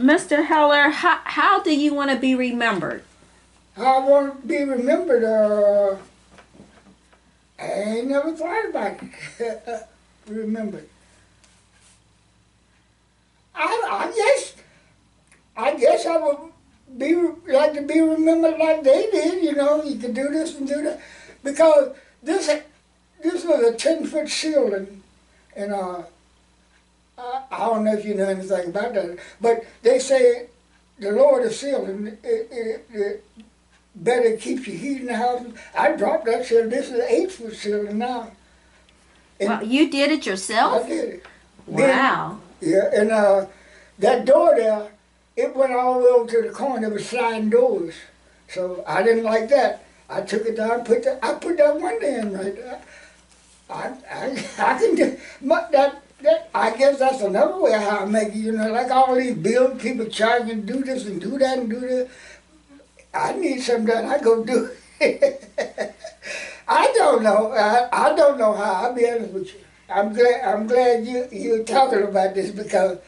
Mr. Heller, how, how do you want to be remembered? I want to be remembered, uh, I ain't never thought about it. remembered. I, I guess, I guess I would be like to be remembered like they did. You know, you could do this and do that because this this was a ten foot ceiling, and uh, I, I don't know if you know anything about that, but they say the lower the ceiling, it, it, it better keeps your heat in the house. I dropped that ceiling. This is eight foot ceiling now. And Well, you did it yourself. I did it. Then- Wow. yeah, and uh, that door there, it went all the way over to the corner. It was sliding doors, so I didn't like that. I took it down, put that, I put that window in right there. I, I, I can do my, that. That I guess that's another way how I make it. You know, like all these bills, people charging do this and do that and do that. I need something done. I go do it. I don't know. I, I don't know how. I'll be honest with you. I'm glad. I'm glad you you're talking about this because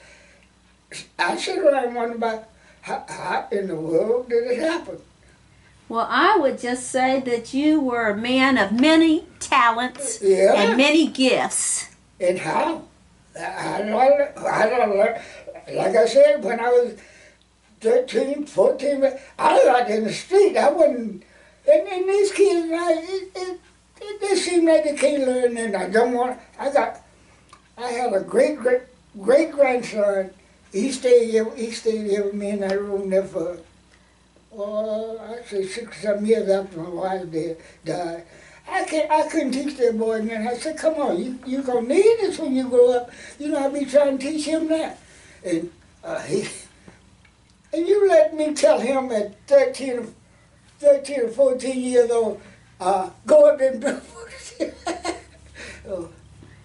I sit around and wonder about how, how in the world did it happen. Well, I would just say that you were a man of many talents Yeah. and many gifts. And how? I don't. Like I said, when I was 13, 14, I was out in the street. I wasn't. And, and these kids, I, it, it, it, they seem like they can't learn, and I don't want. I got. I had a great great great grandson. He stayed here. He stayed here with me in that room there for. Oh, I say six or seven years after my wife died. I can I couldn't teach that boy then I said, come on, you you gonna need this when you grow up. You know, I'll be trying to teach him that. And uh, he and you let me tell him at 13 or 13 or 14 years old, uh, go up and do oh,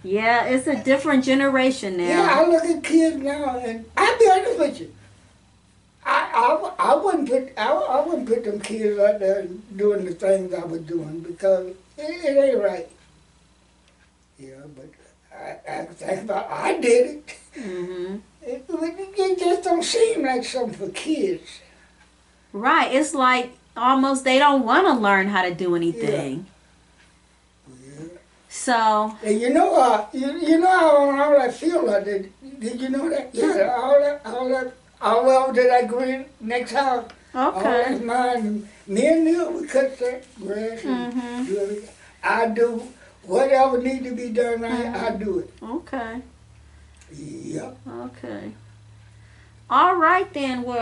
Yeah, it's a different generation now. Yeah. I look at kids now and I'll be honest with you. I, I, I wouldn't put I, I wouldn't put them kids out there doing the things I was doing because it, it ain't right. Yeah, but I, I think about I did it. Mm-hmm. It, it just don't seem like something for kids. Right. It's like almost they don't want to learn how to do anything. Yeah. So, And you know, uh, you, you know how, how I feel like that. Did you know that? Yeah, all that, all that, all well did I agree next house. All that's okay. mine. Me and Neil, we cut that grass Mhm. do everything. I do whatever need to be done right, I do it. Okay. Yep. Okay. All right then. Well,